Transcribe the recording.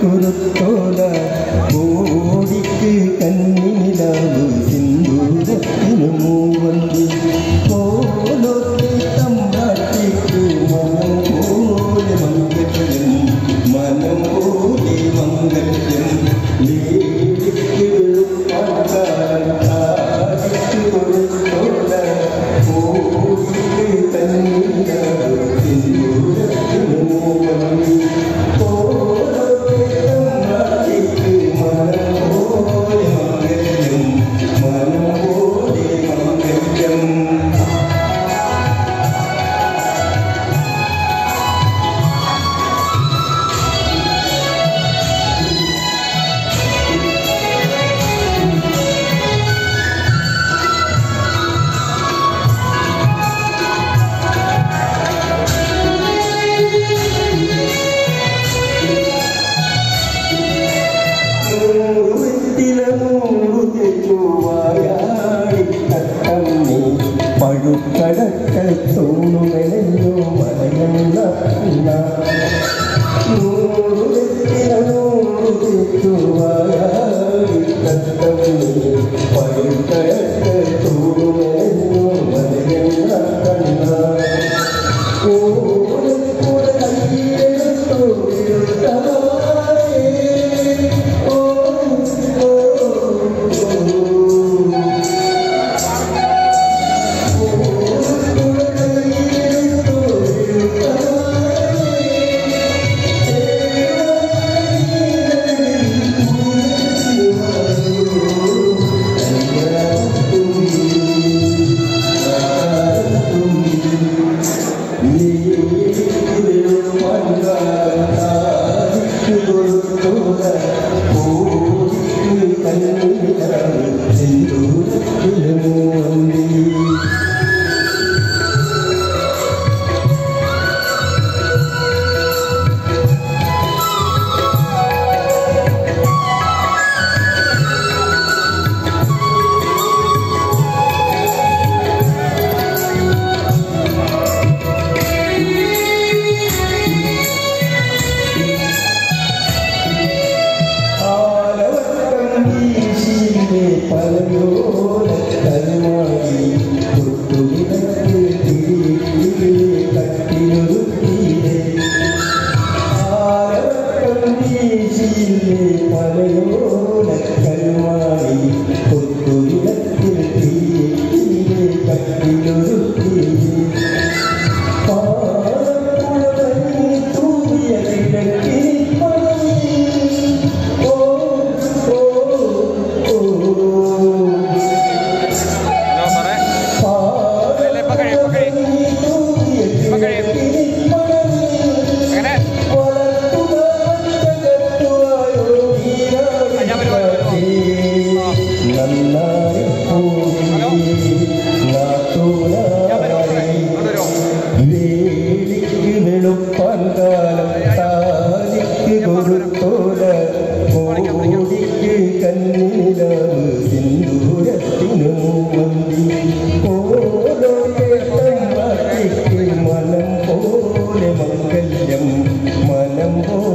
കുറുത്തോല കോടിക്ക് കന്നിനിലാവ് يعلمون Oh.